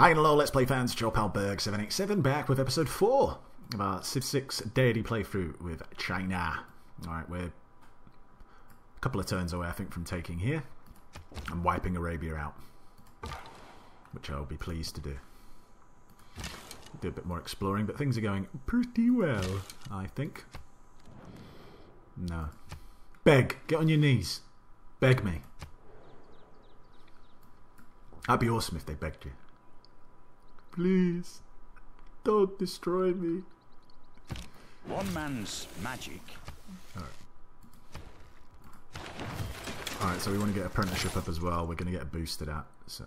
Hi and hello, Let's Play fans. Joe Palberg787 back with episode 4 of our Civ 6 deity playthrough with China. Alright, we're a couple of turns away, I think, from taking here and wiping Arabia out, which I'll be pleased to do. Do a bit more exploring, but things are going pretty well, I think. No. Beg! Get on your knees. Beg me. That'd be awesome if they begged you. Please, don't destroy me. One man's magic. Alright, so we want to get apprenticeship up as well. We're going to get boosted at. So,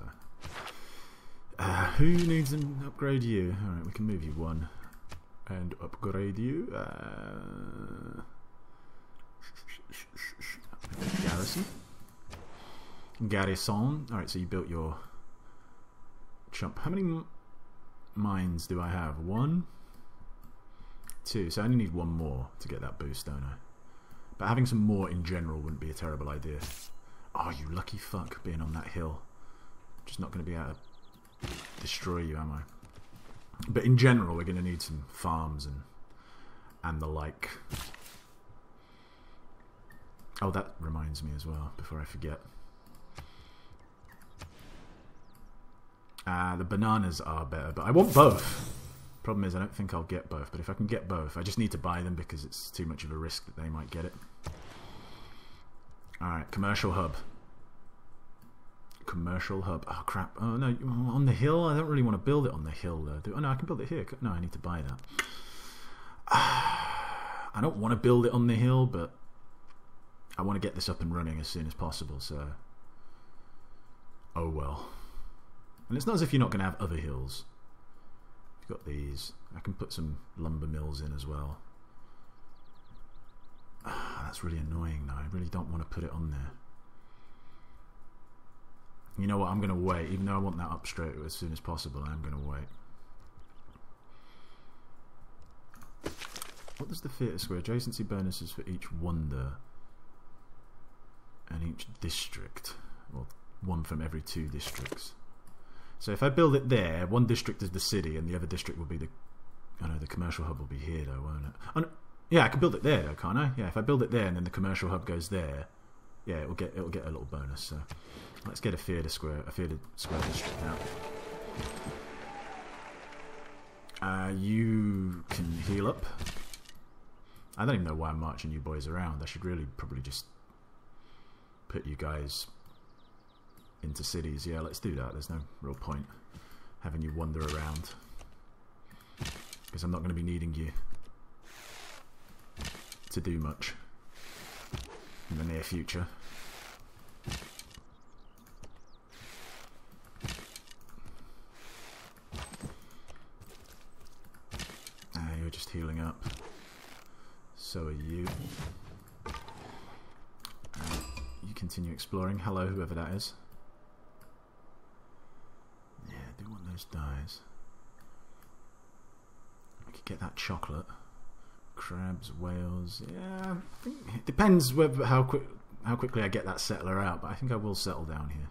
uh, who needs an upgrade you? Alright, we can move you one and upgrade you. Uh, garrison. Garrison. Alright, so you built your chump. How many mines do I have? One, two. So I only need one more to get that boost, don't I? But having some more in general wouldn't be a terrible idea. Oh, you lucky fuck being on that hill. Just not going to be able to destroy you, am I? But in general, we're going to need some farms and and the like. Oh, that reminds me as well, before I forget. Uh, the bananas are better, but I want both. Problem is, I don't think I'll get both, but if I can get both, I just need to buy them because it's too much of a risk that they might get it. Alright, commercial hub. Commercial hub. Oh, crap. Oh, no, on the hill? I don't really want to build it on the hill, though. Oh, no, I can build it here. No, I need to buy that. I don't want to build it on the hill, but I want to get this up and running as soon as possible, so... Oh, well. And it's not as if you're not going to have other hills. You've got these. I can put some lumber mills in as well. Ah, that's really annoying though. I really don't want to put it on there. You know what? I'm going to wait. Even though I want that up straight as soon as possible, I'm going to wait. What does the theatre square? Adjacency bonuses for each wonder and each district. Well, one from every two districts. So if I build it there, one district is the city, and the other district will be the. I know the commercial hub will be here, though, won't it? No, yeah, I can build it there, though, can't I? Yeah, if I build it there, and then the commercial hub goes there, yeah, it will get it will get a little bonus. So let's get a theatre square, a theatre square district out. Uh, you can heal up. I don't even know why I'm marching you boys around. I should really probably just put you guys into cities. Yeah, let's do that. There's no real point having you wander around. Because I'm not going to be needing you to do much in the near future. Ah, you're just healing up. So are you. Uh, you continue exploring. Hello, whoever that is. Those dies. I could get that chocolate. Crabs, whales. Yeah, it depends whether how quick how quickly I get that settler out, but I think I will settle down here.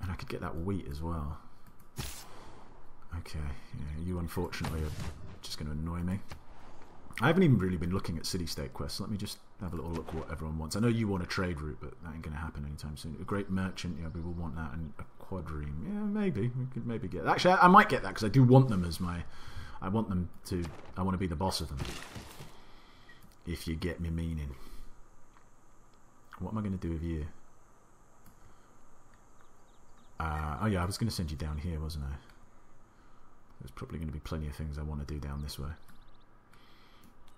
And I could get that wheat as well. Okay, yeah, you unfortunately are just going to annoy me. I haven't even really been looking at city-state quests. Let me just have a little look what everyone wants. I know you want a trade route, but that ain't going to happen anytime soon. A great merchant, yeah, we will want that, and a quadrime, yeah, maybe we could maybe get. That. Actually, I, I might get that because I do want them as my. I want them to. I want to be the boss of them. If you get me meaning. What am I going to do with you? Uh, oh yeah, I was going to send you down here, wasn't I? There's probably going to be plenty of things I want to do down this way.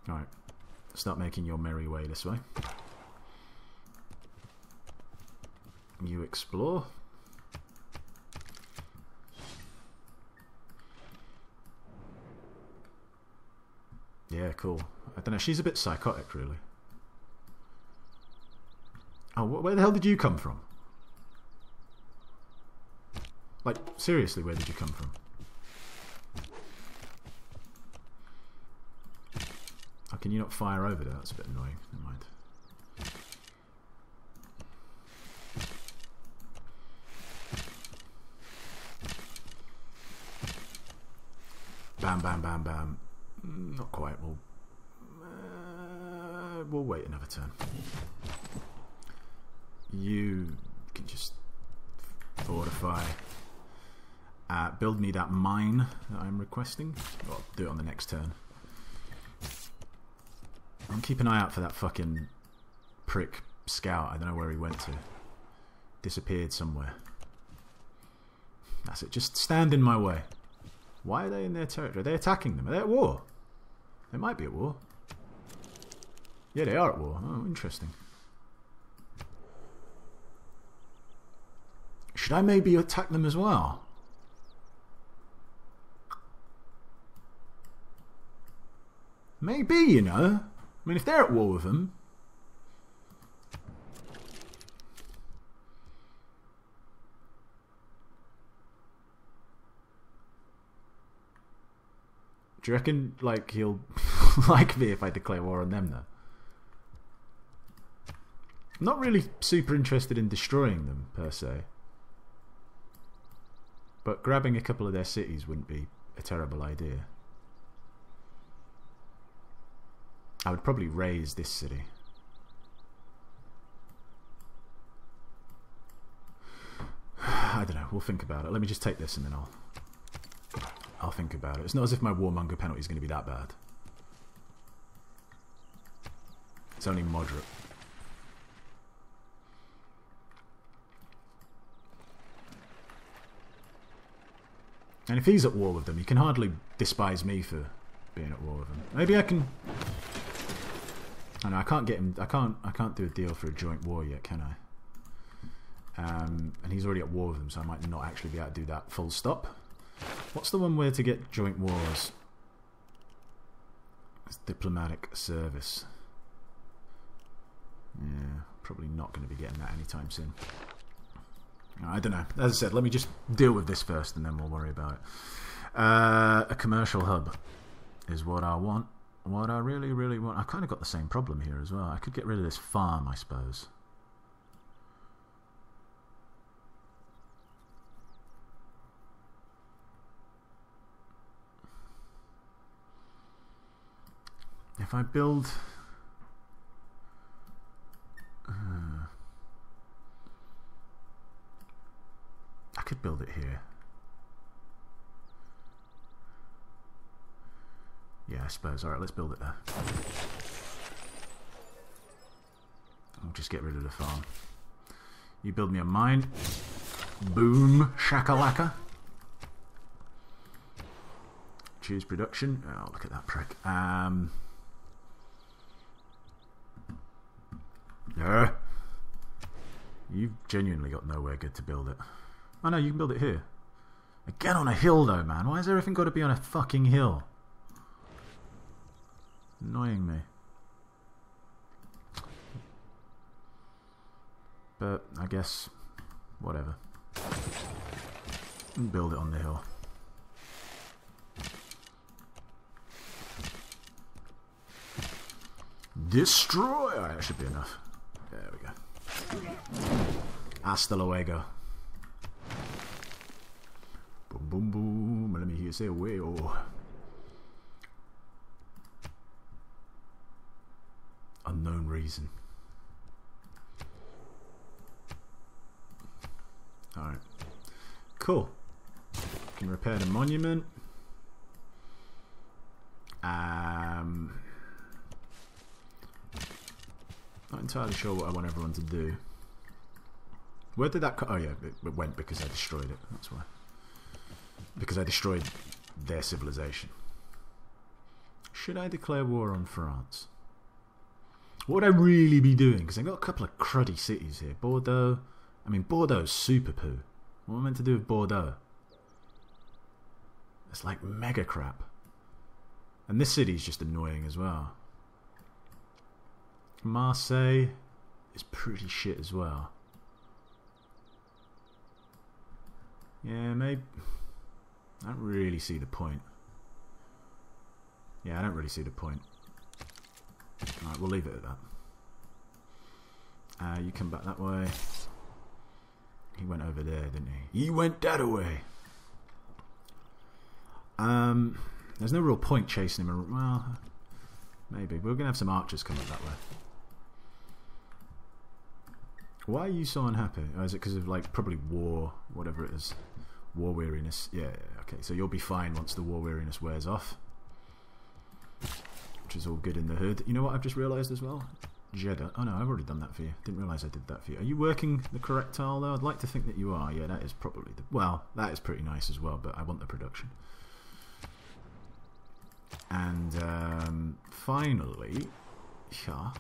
Alright, start making your merry way this way. You explore. Yeah, cool. I don't know, she's a bit psychotic, really. Oh, where the hell did you come from? Like, seriously, where did you come from? Can you not fire over there? That's a bit annoying. Never mind. Bam, bam, bam, bam. Mm, not quite. We'll, uh, we'll wait another turn. You can just fortify. Uh, build me that mine that I'm requesting. I'll do it on the next turn. Keep an eye out for that fucking prick scout. I don't know where he went to. Disappeared somewhere. That's it. Just stand in my way. Why are they in their territory? Are they attacking them? Are they at war? They might be at war. Yeah, they are at war. Oh, interesting. Should I maybe attack them as well? Maybe, you know. I mean, if they're at war with them. Do you reckon, like, he'll like me if I declare war on them, though? I'm not really super interested in destroying them, per se. But grabbing a couple of their cities wouldn't be a terrible idea. I would probably raze this city. I don't know. We'll think about it. Let me just take this and then I'll I'll think about it. It's not as if my warmonger penalty is going to be that bad. It's only moderate. And if he's at war with them, you can hardly despise me for being at war with them. Maybe I can. I know I can't get him. I can't. I can't do a deal for a joint war yet, can I? Um, and he's already at war with them, so I might not actually be able to do that. Full stop. What's the one where to get joint wars? It's diplomatic service. Yeah, probably not going to be getting that anytime soon. I don't know. As I said, let me just deal with this first and then we'll worry about it. Uh, a commercial hub is what I want. What I really, really want... I've kind of got the same problem here as well. I could get rid of this farm, I suppose. If I build... Uh, I could build it here. Yeah, I suppose. Alright, let's build it there. I'll just get rid of the farm. You build me a mine. Boom, shakalaka. Choose production. Oh, look at that prick. Um, yeah. You've genuinely got nowhere good to build it. Oh no, you can build it here. Again on a hill though, man. Why has everything got to be on a fucking hill? Annoying me. But I guess whatever. Build it on the hill. Destroy! Alright, that should be enough. There we go. Hasta luego. Boom, boom, boom. Let me hear you say, well. Unknown reason. Alright. Cool. Can repair the monument. Um, not entirely sure what I want everyone to do. Where did that Oh yeah, it, it went because I destroyed it. That's why. Because I destroyed their civilization. Should I declare war on France? What would I really be doing? Because I've got a couple of cruddy cities here. Bordeaux. I mean, Bordeaux's super poo. What am I meant to do with Bordeaux? It's like mega crap. And this city's just annoying as well. Marseille is pretty shit as well. Yeah, maybe. I don't really see the point. Yeah, I don't really see the point. We'll leave it at that. Uh, you come back that way. He went over there, didn't he? He went that way. Um, There's no real point chasing him. ar- Well, maybe. We're going to have some archers come up that way. Why are you so unhappy? Oh, is it because of, like, probably war, whatever it is? War weariness. Yeah, yeah, okay. So you'll be fine once the war weariness wears off. Which is all good in the hood. You know what I've just realised as well? Jeddah. Oh no, I've already done that for you. Didn't realise I did that for you. Are you working the correct tile though? I'd like to think that you are. Yeah, that is probably the. Well, that is pretty nice as well, but I want the production. And um, finally, yeah,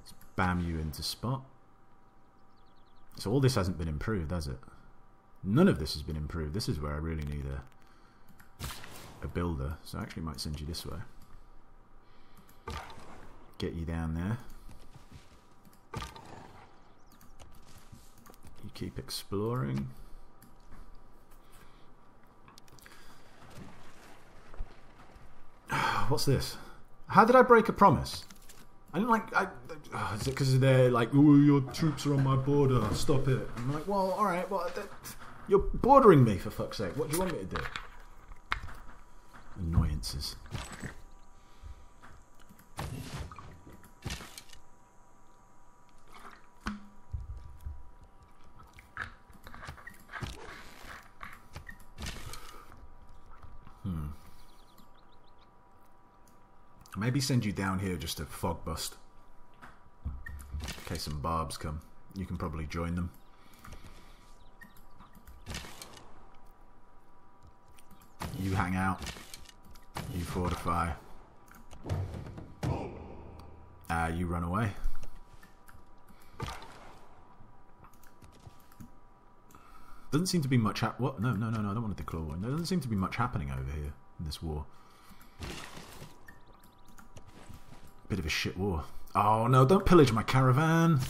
let's bam you into spot. So all this hasn't been improved, has it? None of this has been improved. This is where I really need a a builder. So I actually might send you this way. Get you down there. You keep exploring. What's this? How did I break a promise? I didn't like. I, oh, is it because they're like, "Oh, your troops are on my border. Stop it." I'm like, "Well, all right. Well, you're bordering me for fuck's sake. What do you want me to do?" Annoyances. Hmm. Maybe send you down here just to fog bust. In case some barbs come. You can probably join them. You hang out. You fortify. Uh, you run away. Doesn't seem to be much hap- What? No, no, no, no, I don't want to declare war. There doesn't seem to be much happening over here in this war. Bit of a shit war. Oh no, don't pillage my caravan.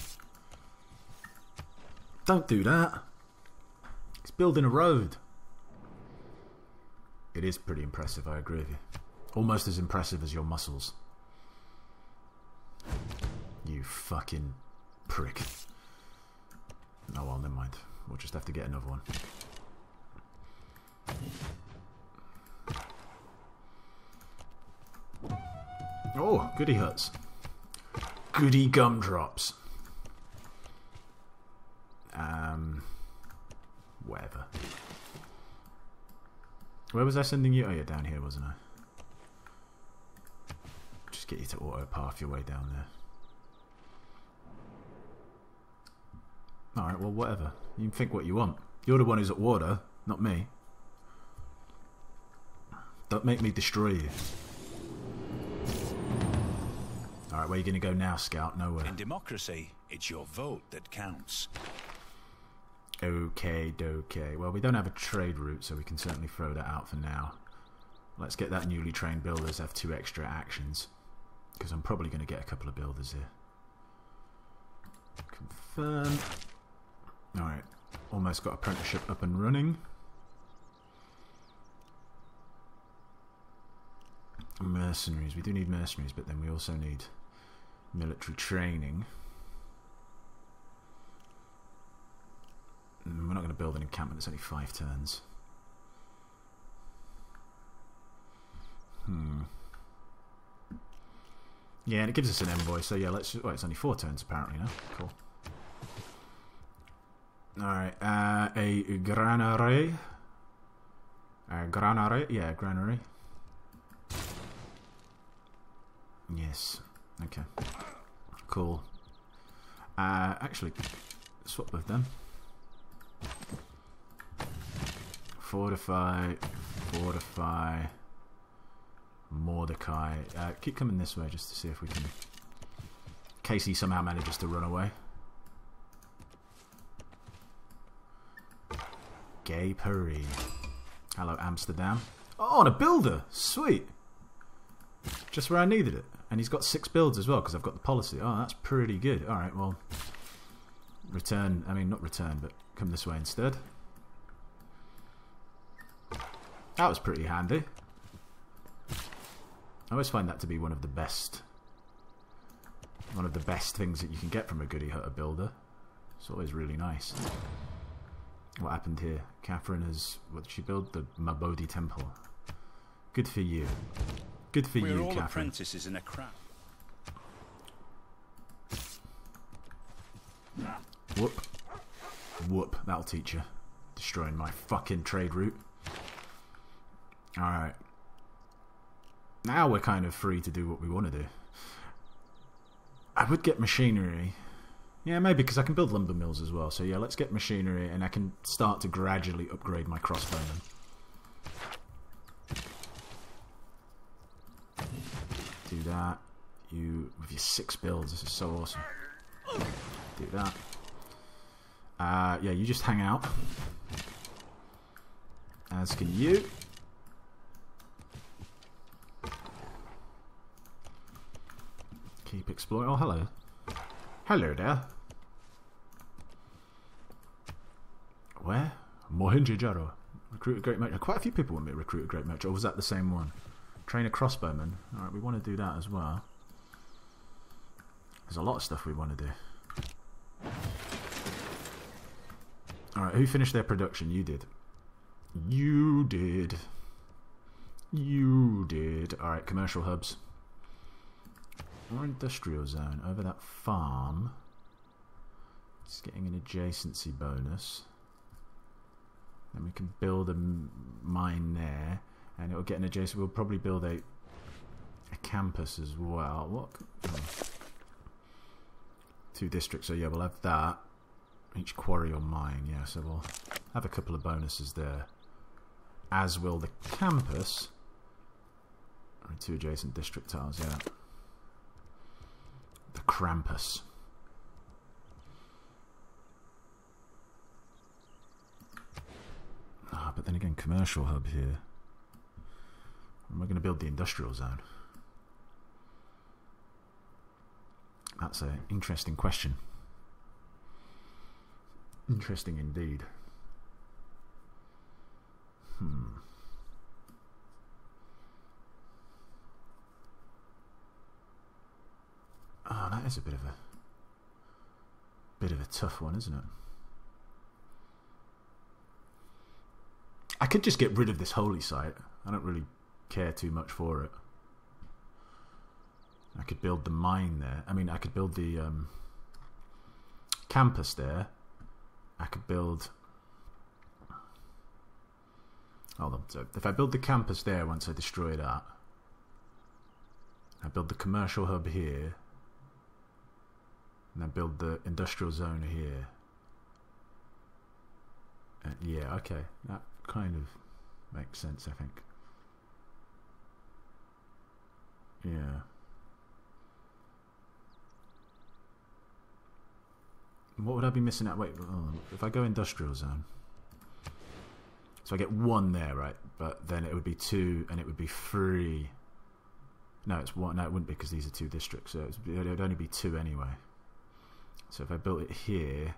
Don't do that. It's building a road. It is pretty impressive, I agree with you. Almost as impressive as your muscles. You fucking prick. Oh well, never mind. We'll just have to get another one. Oh, goody huts. Goody gumdrops. Um, whatever. Where was I sending you? Oh yeah, down here, wasn't I? Just get you to auto path your way down there. Alright, well, whatever. You can think what you want. You're the one who's at water, not me. Don't make me destroy you. Alright, where are you going to go now, Scout? Nowhere. In democracy, it's your vote that counts. Okay, okay. Well, we don't have a trade route, so we can certainly throw that out for now. Let's get that newly trained builders have two extra actions. Because I'm probably going to get a couple of builders here. Confirm. Alright. Almost got apprenticeship up and running. Mercenaries. We do need mercenaries, but then we also need military training. We're not going to build an encampment. It's only five turns. Hmm. Yeah, and it gives us an envoy. So yeah, let's. Well, it's only four turns apparently now. Cool. All right. Uh, a granary. A granary. Yeah, granary. Yes. Okay. Cool. Uh, actually, swap with them. Fortify, fortify, Mordecai. Uh, keep coming this way just to see if we can. Casey somehow manages to run away. Gay Paris. Hello, Amsterdam. Oh, and a builder! Sweet! Just where I needed it. And he's got six builds as well because I've got the policy. Oh, that's pretty good. Alright, well. Return. I mean, not return, but come this way instead. That was pretty handy. I always find that to be one of the best one of the best things that you can get from a goody hutter builder. It's always really nice. What happened here? Catherine has what did she build? The Mahabodhi Temple. Good for you. Good for We're you, all Catherine. apprentices in a craft. Whoop. Whoop. That'll teach you. Destroying my fucking trade route. Alright. Now we're kind of free to do what we want to do. I would get machinery. Yeah, maybe because I can build lumber mills as well. So yeah, let's get machinery and I can start to gradually upgrade my crossbowmen. Do that. You, with your six builds, this is so awesome. Do that. Uh, yeah, you just hang out. As can you. Keep exploring. Oh, hello. Hello there. Where? Mohenjo-Daro. Recruit a great merchant. Quite a few people want me to recruit a great merchant. Or was that the same one? Train a crossbowman. Alright, we want to do that as well. There's a lot of stuff we want to do. Alright, who finished their production? You did. You did. You did. Alright, commercial hubs. Or industrial zone. Over that farm. It's getting an adjacency bonus. Then we can build a mine there. And it'll get an adjacent. We'll probably build a a campus as well. What? oh. Two districts. So yeah, we'll have that. Each quarry or mine. Yeah, so we'll have a couple of bonuses there. As will the campus. And two adjacent district tiles. Yeah. The Krampus. Ah, but then again, commercial hub here. Am I going to build the industrial zone? That's an interesting question. Interesting indeed. Hmm. Oh, that is a bit of a bit of a tough one, isn't it? I could just get rid of this holy site. I don't really care too much for it. I could build the mine there. I mean, I could build the um, campus there. I could build. Hold on. So if I build the campus there, once I destroy that, I build the commercial hub here, and I build the industrial zone here. And yeah, okay, that kind of makes sense. I think. Yeah. What would I be missing out? Wait, oh, if I go industrial zone. So I get one there, right? But then it would be two and it would be three. No, it's one. No, it wouldn't be because these are two districts. So it would only be two anyway. So if I built it here,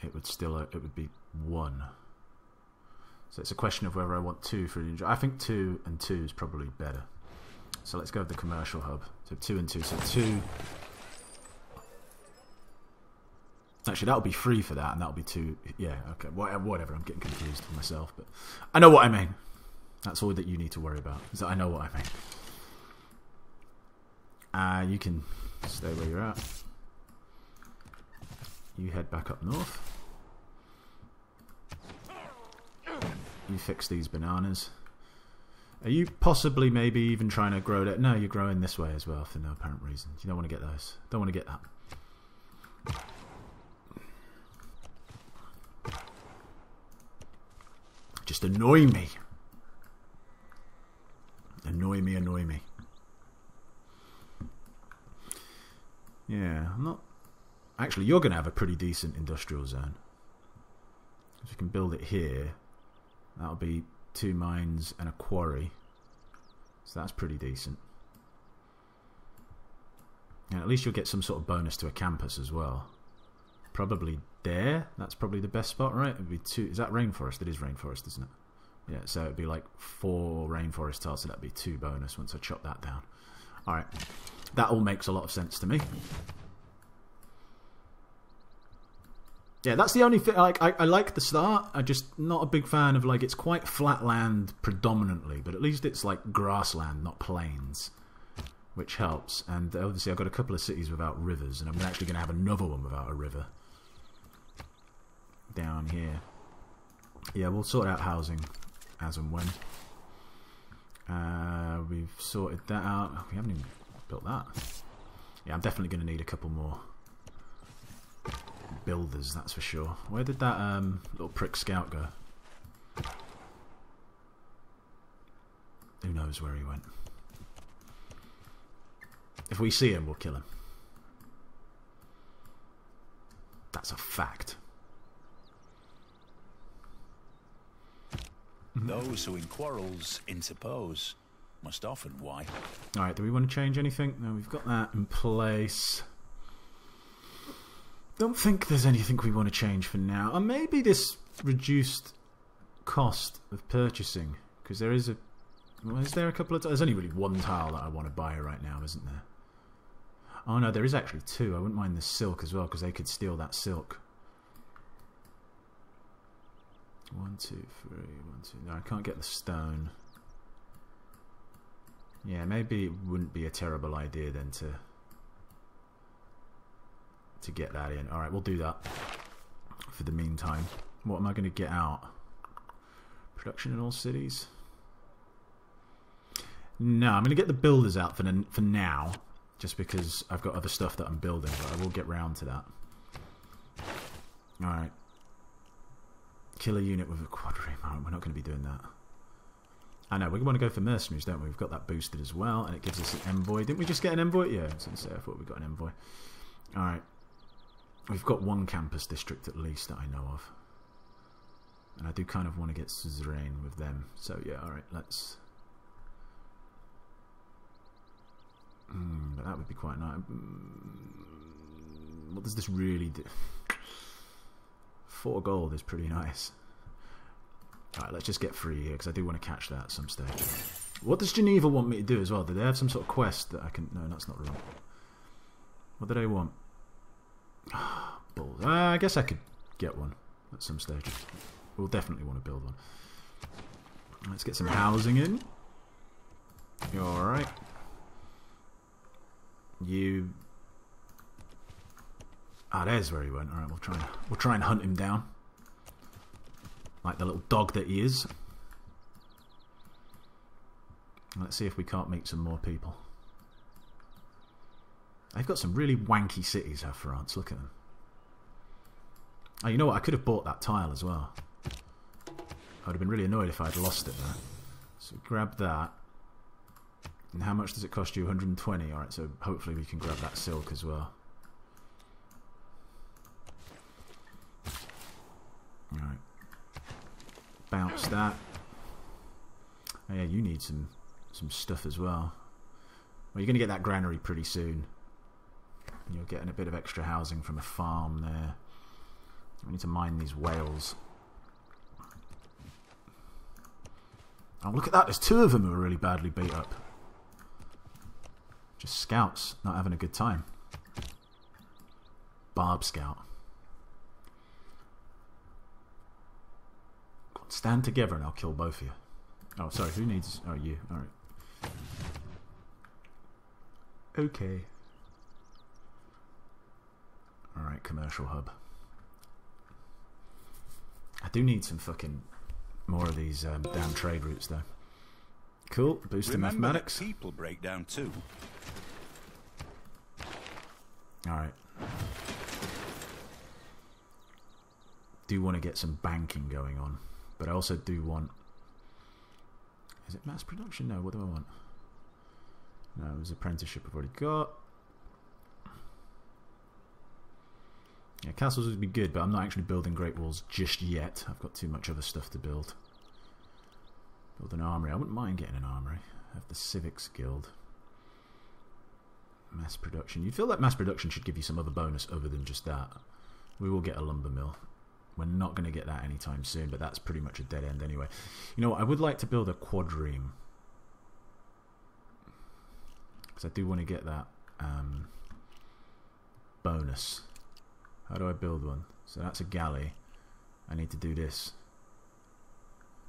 it would still uh, it would be one. So it's a question of whether I want two for. I think two and two is probably better. So let's go with the commercial hub. So two and two. So two. Actually, that'll be free for that, and that'll be two. Yeah, okay, whatever. I'm getting confused with myself, but I know what I mean. That's all that you need to worry about. Is that I know what I mean. Uh, you can stay where you're at. You head back up north. You fix these bananas. Are you possibly maybe even trying to grow that? No, you're growing this way as well for no apparent reason. You don't want to get those. Don't want to get that. Just annoy me. Annoy me, annoy me. Yeah, I'm not. Actually, you're going to have a pretty decent industrial zone. If you can build it here, that'll be two mines and a quarry. So that's pretty decent. And at least you'll get some sort of bonus to a campus as well. Probably there. That's probably the best spot, right? It'd be two. Is that rainforest? It is rainforest, isn't it? Yeah. So it'd be like four rainforest tiles. So that'd be two bonus once I chop that down. All right. That all makes a lot of sense to me. Yeah, that's the only thing. Like, I, I like the start. I'm just not a big fan of like it's quite flat land predominantly, but at least it's like grassland, not plains, which helps. And obviously, I've got a couple of cities without rivers, and I'm actually going to have another one without a river down here. Yeah, we'll sort out housing as and when. Uh, we've sorted that out. We haven't even built that. Yeah, I'm definitely going to need a couple more builders, that's for sure. Where did that um, little prick scout go? Who knows where he went? If we see him, we'll kill him. That's a fact. Those who in quarrels interpose must often why. Alright, do we want to change anything? No, we've got that in place. Don't think there's anything we want to change for now. Or maybe this reduced cost of purchasing. Because there is a... Well, is there a couple of... There's only really one tile that I want to buy right now, isn't there? Oh no, there is actually two. I wouldn't mind the silk as well, because they could steal that silk. One, two, three, one, two. No, I can't get the stone. Yeah, maybe it wouldn't be a terrible idea then to to get that in. Alright, we'll do that for the meantime. What am I going to get out? Production in all cities? No, I'm going to get the builders out for, for now, just because I've got other stuff that I'm building, but I will get round to that. Alright. Kill a unit with a. Alright, we're not going to be doing that. I know, we want to go for mercenaries, don't we? We've got that boosted as well, and it gives us an envoy. Didn't we just get an envoy? Yeah, I say, I thought we got an envoy. Alright. We've got one campus district at least that I know of. And I do kind of want to get suzerain with them. So yeah, alright, let's... Mm, but that would be quite nice. Mm, what does this really do? Four gold is pretty nice. Alright, let's just get free here, because I do want to catch that at some stage. What does Geneva want me to do as well? Do they have some sort of quest that I can... No, that's not wrong. What do they want? Balls. Uh, I guess I could get one at some stage. We'll definitely want to build one. Let's get some housing in. You alright? You... Ah, there's where he went. Alright, we'll try, and, we'll try and hunt him down. Like the little dog that he is. Let's see if we can't meet some more people. They've got some really wanky cities, have France. Look at them. Oh, you know what? I could have bought that tile as well. I would have been really annoyed if I'd lost it there. So grab that. And how much does it cost you? 120. Alright, so hopefully we can grab that silk as well. Alright. That. Oh yeah, you need some some stuff as well. Well, you're going to get that granary pretty soon. You're getting a bit of extra housing from a farm there. We need to mine these whales. Oh, look at that. There's two of them who are really badly beat up. Just scouts not having a good time. Barb scout. Stand together and I'll kill both of you. Oh, sorry. Who needs... Oh, you. Alright. Okay. Alright, commercial hub. I do need some fucking more of these um, damn trade routes though. Cool, boost the mathematics. people break down too. Alright. Do you want to get some banking going on. But I also do want... Is it mass production? No, what do I want? No, it was apprenticeship I've already got. Yeah, castles would be good, but I'm not actually building great walls just yet. I've got too much other stuff to build. Build an armory. I wouldn't mind getting an armory. I have the Civics Guild. Mass production. You'd feel like mass production should give you some other bonus other than just that. We will get a lumber mill. We're not going to get that anytime soon, but that's pretty much a dead end anyway. You know? I would like to build a quadrime. Because I do want to get that um, bonus. How do I build one? So that's a galley. I need to do this.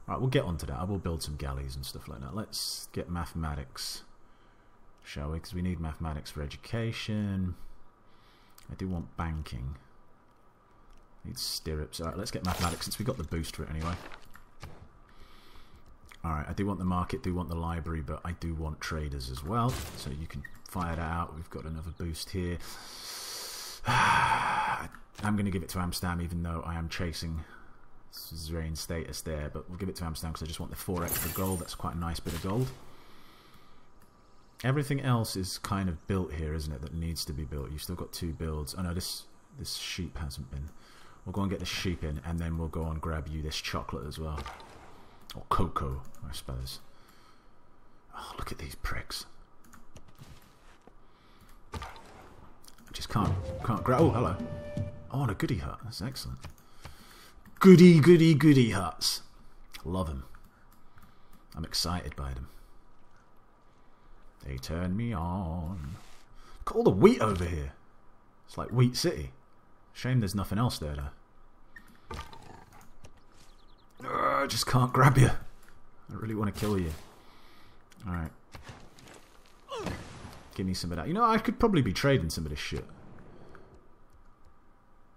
Right, we'll get onto that. I will build some galleys and stuff like that. Let's get mathematics, shall we? Because we need mathematics for education. I do want banking. Need stirrups. Alright, let's get mathematics since we got the boost for it anyway. Alright, I do want the market, do want the library, but I do want traders as well. So you can fire that out. We've got another boost here. I'm going to give it to Amsterdam even though I am chasing suzerain status there, but we'll give it to Amsterdam because I just want the 4 extra gold. That's quite a nice bit of gold. Everything else is kind of built here, isn't it, that needs to be built. You've still got two builds. Oh no, this, this sheep hasn't been. We'll go and get the sheep in, and then we'll go and grab you this chocolate as well. Or cocoa, I suppose. Oh, look at these pricks. I just can't, can't grab... Oh, hello. Oh, and a goody hut. That's excellent. Goody, goody, goody huts. Love them. I'm excited by them. They turn me on. Look at all the wheat over here. It's like Wheat City. Shame there's nothing else there, though. Uh, I just can't grab you. I really want to kill you. Alright. Give me some of that. You know, I could probably be trading some of this shit.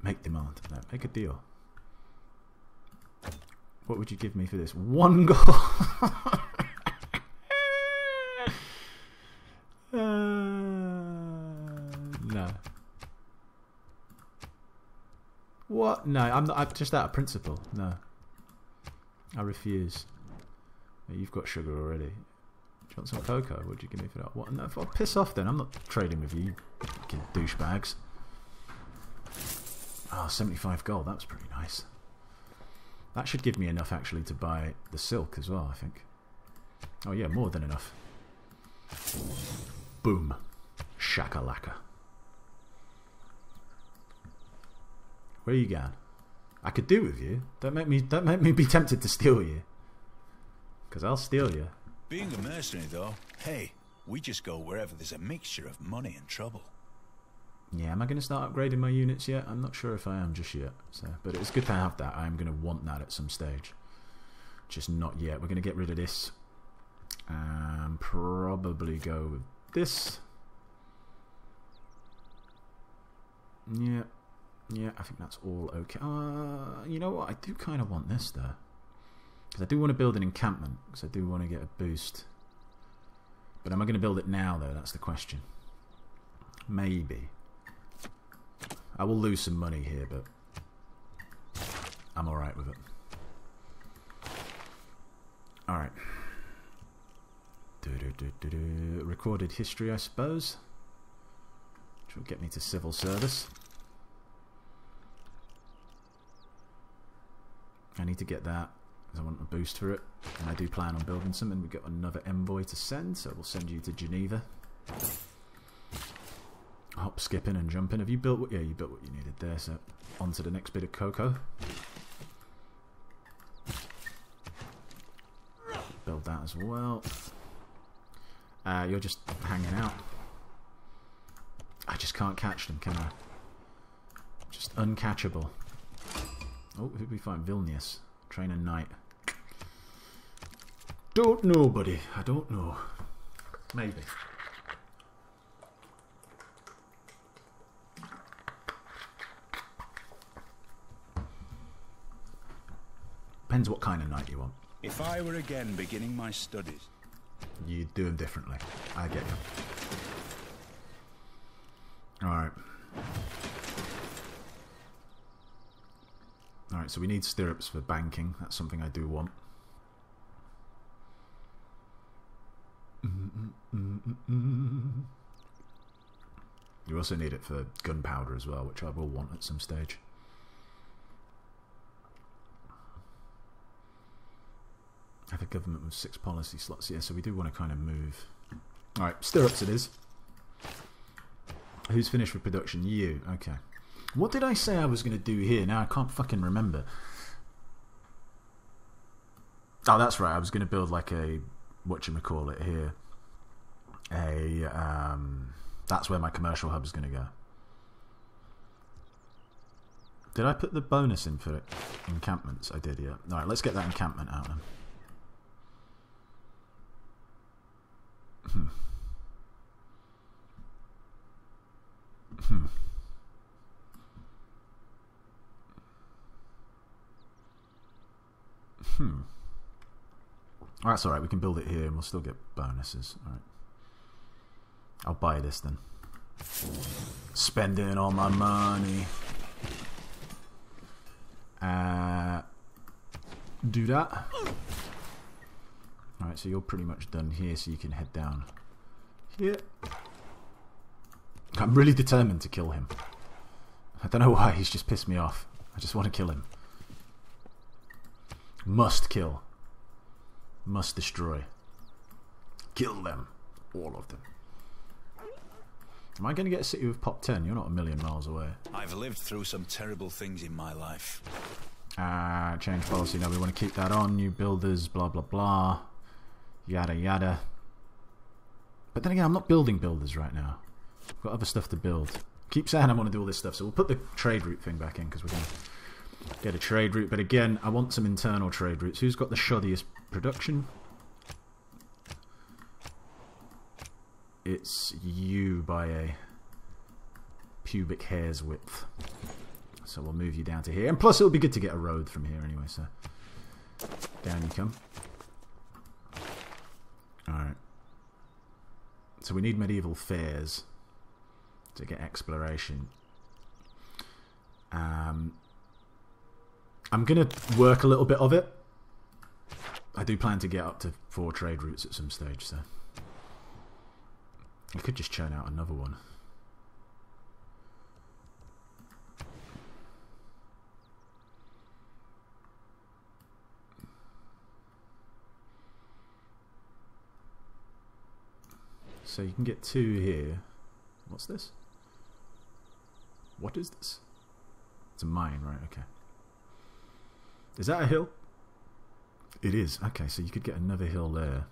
Make demand. No, make a deal. What would you give me for this? One goal. uh, no. What? No, I'm not. I'm just out of principle. No. I refuse. You've got sugar already. Do you want some cocoa? What would you give me for that? What? No, I'll piss off then. I'm not trading with you, you douchebags. Oh, 75 gold. That's pretty nice. That should give me enough actually to buy the silk as well, I think. Oh yeah, more than enough. Boom. Shakalaka. Where are you going? I could do with you. Don't make me don't make me be tempted to steal you. Cause I'll steal you. Being a mercenary, though, hey, we just go wherever there's a mixture of money and trouble. Yeah, am I going to start upgrading my units yet? I'm not sure if I am just yet. So, but it's good to have that. I'm going to want that at some stage. Just not yet. We're going to get rid of this. And probably go with this. Yeah. Yeah, I think that's all okay. Uh, you know what? I do kind of want this, though. Because I do want to build an encampment. Because I do want to get a boost. But am I going to build it now, though? That's the question. Maybe. I will lose some money here, but I'm alright with it. Alright. Recorded history, I suppose. Which will get me to civil service. I need to get that because I want a boost for it. And I do plan on building some, and we've got another envoy to send, so we'll send you to Geneva. Hop, skipping and jumping. Have you built what? Yeah, you built what you needed there, so on to the next bit of cocoa. Build that as well. Uh, you're just hanging out. I just can't catch them, can I? Just uncatchable. Oh, who we find? Vilnius. Train Trainer Knight. Don't know, buddy. I don't know. Maybe. Depends what kind of knight you want. If I were again beginning my studies... You'd do them differently. I get you. Alright. Alright, so we need stirrups for banking. That's something I do want. You also need it for gunpowder as well, which I will want at some stage. Have a government with six policy slots. Yeah, so we do want to kind of move. Alright, stirrups it is. Who's finished with production? You. Okay. What did I say I was going to do here? Now I can't fucking remember. Oh, that's right. I was going to build like a what you call it here. A um, that's where my commercial hub is going to go. Did I put the bonus in for encampments? I did, yeah. Alright, let's get that encampment out then. Hmm. Hmm. Hmm. Oh, that's alright, we can build it here and we'll still get bonuses. Alright. I'll buy this then. Spending all my money. Uh, do that. Alright, so you're pretty much done here, so you can head down here. I'm really determined to kill him. I don't know why, he's just pissed me off. I just want to kill him. Must kill. Must destroy. Kill them. All of them. Am I going to get a city with pop 10? You're not a million miles away. I've lived through some terrible things in my life. Ah, uh, change policy. Now we want to keep that on. New builders, blah, blah, blah. Yada, yada. But then again, I'm not building builders right now. I've got other stuff to build. Keep saying I want to do all this stuff, so we'll put the trade route thing back in because we're going to get a trade route. But again, I want some internal trade routes. Who's got the shoddiest production? it's you by a pubic hair's width. So we'll move you down to here. And plus it'll be good to get a road from here anyway, so down you come. Alright. So we need Medieval Faires to get exploration. Um, I'm going to work a little bit of it. I do plan to get up to four trade routes at some stage, so... I could just churn out another one. So you can get two here. What's this? What is this? It's a mine, right? Okay. Is that a hill? It is. Okay, so you could get another hill there.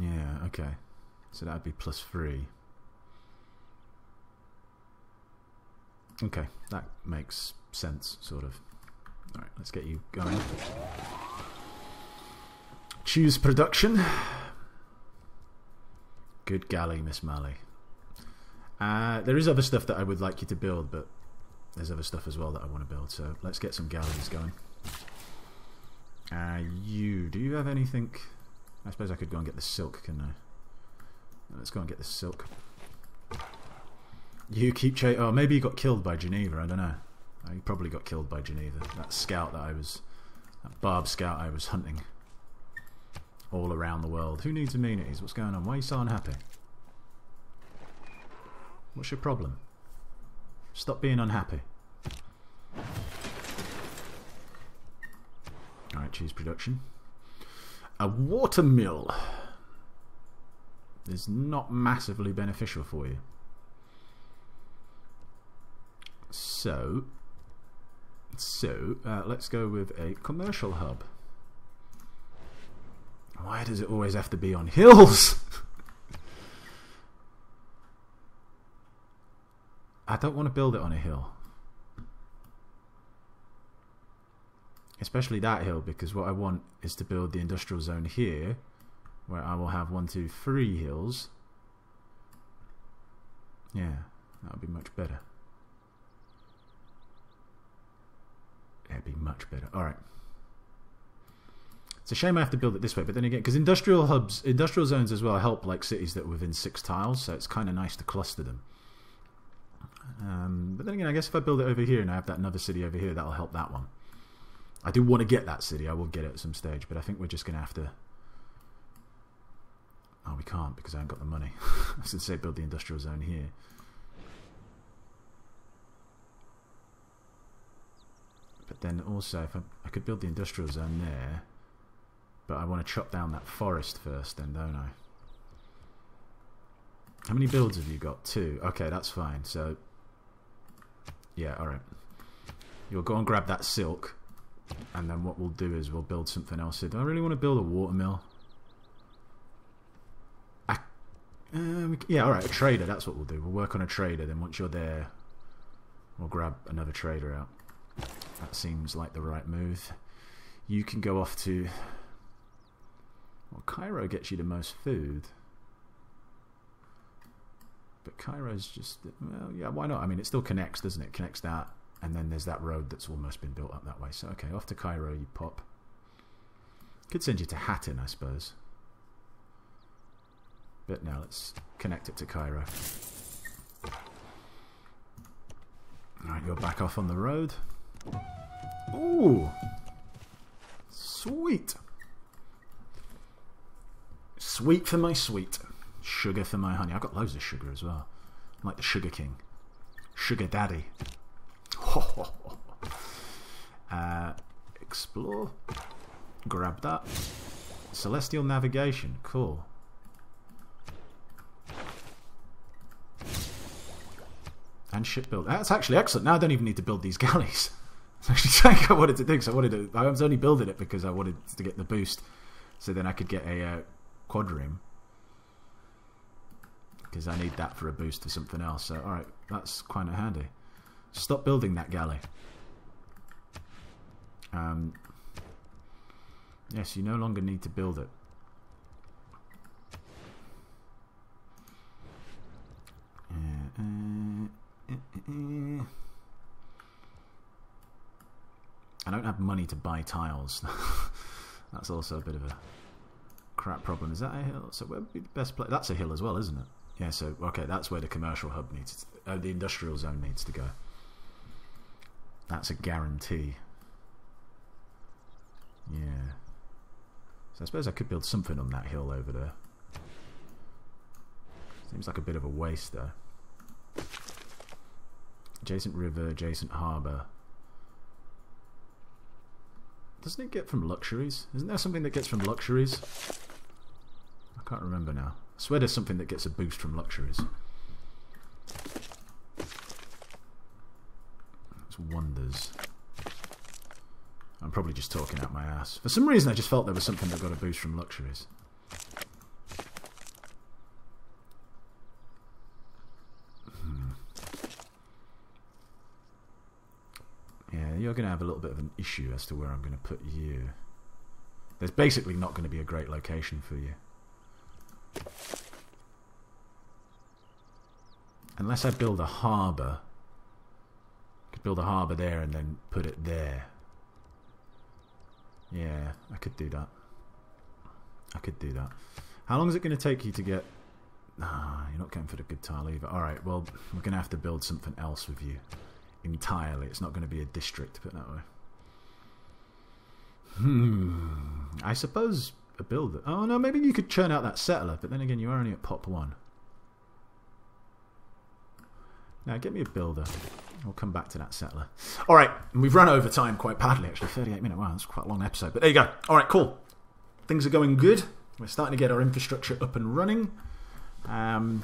Yeah, okay. So that would be plus three. Okay, that makes sense, sort of. Alright, let's get you going. Choose production. Good galley, Miss Malley. Uh, there is other stuff that I would like you to build, but there's other stuff as well that I want to build, so let's get some galleries going. Uh, you, do you have anything... I suppose I could go and get the silk, couldn't I? Let's go and get the silk. You keep chasing... Oh, maybe you got killed by Geneva, I don't know. Oh, you probably got killed by Geneva. That scout that I was... That barb scout I was hunting. All around the world. Who needs amenities? What's going on? Why are you so unhappy? What's your problem? Stop being unhappy. Alright, cheese production. A watermill is not massively beneficial for you. So, so uh, let's go with a commercial hub. Why does it always have to be on hills? I don't want to build it on a hill. especially that hill because what I want is to build the industrial zone here where I will have one, two, three hills. Yeah, that would be much better. It'd be much better. Alright. It's a shame I have to build it this way, but then again, because industrial hubs, industrial zones as well help like cities that are within six tiles, so it's kind of nice to cluster them. Um, but then again, I guess if I build it over here and I have that another city over here, that'll help that one. I do want to get that city. I will get it at some stage, but I think we're just going to have to... Oh, we can't because I haven't got the money. I to say build the industrial zone here. But then also, if I, I could build the industrial zone there, but I want to chop down that forest first then, don't I? How many builds have you got? Two. Okay, that's fine. So, yeah, alright. You'll go and grab that silk and then what we'll do is we'll build something else. Do I really want to build a watermill? Uh, yeah, all right, a trader. That's what we'll do. We'll work on a trader. Then once you're there, we'll grab another trader out. That seems like the right move. You can go off to. Well, Cairo gets you the most food. But Cairo's just. Well, yeah, why not? I mean, it still connects, doesn't it? Connects that. And then there's that road that's almost been built up that way. So, okay, off to Cairo you pop. Could send you to Hatton, I suppose. But now let's connect it to Cairo. Alright, you're back off on the road. Ooh! Sweet! Sweet for my sweet. Sugar for my honey. I've got loads of sugar as well. I'm like the Sugar King. Sugar Daddy. uh, explore. Grab that. Celestial navigation. Cool. And shipbuilding. That's actually excellent. Now I don't even need to build these galleys. That's actually something I wanted to do. So I wanted to. I was only building it because I wanted to get the boost, so then I could get a uh, quadrireme. Because I need that for a boost to something else. So all right, that's quite handy. Stop building that galley. Um, yes, you no longer need to build it. I don't have money to buy tiles. That's also a bit of a crap problem. Is that a hill? So where would be the best place? That's a hill as well, isn't it? Yeah, so, okay, that's where the commercial hub needs, to, uh, the industrial zone needs to go. That's a guarantee. Yeah. So I suppose I could build something on that hill over there. Seems like a bit of a waste though. Adjacent river, adjacent harbour. Doesn't it get from luxuries? Isn't there something that gets from luxuries? I can't remember now. I swear there's something that gets a boost from luxuries. It's wonders. I'm probably just talking out my ass. For some reason I just felt there was something that got a boost from luxuries. Hmm. Yeah, you're going to have a little bit of an issue as to where I'm going to put you. There's basically not going to be a great location for you. Unless I build a harbour. Could build a harbour there and then put it there. Yeah, I could do that. I could do that. How long is it going to take you to get... Ah, you're not going for the good tile either. Alright, well, we're going to have to build something else with you. Entirely. It's not going to be a district, put that way. Hmm. I suppose a builder... Oh, no, maybe you could churn out that settler, but then again, you are only at pop one. Now, get me a builder. We'll come back to that settler. All right, we've run over time quite badly, actually. 38 minutes. Wow, that's quite a long episode. But there you go. All right, cool. Things are going good. We're starting to get our infrastructure up and running. Um,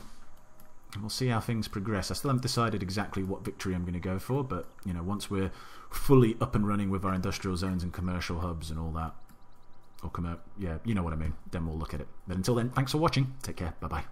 we'll see how things progress. I still haven't decided exactly what victory I'm going to go for, but you know, once we're fully up and running with our industrial zones and commercial hubs and all that, or commer- yeah, you know what I mean. Then we'll look at it. But until then, thanks for watching. Take care. Bye bye.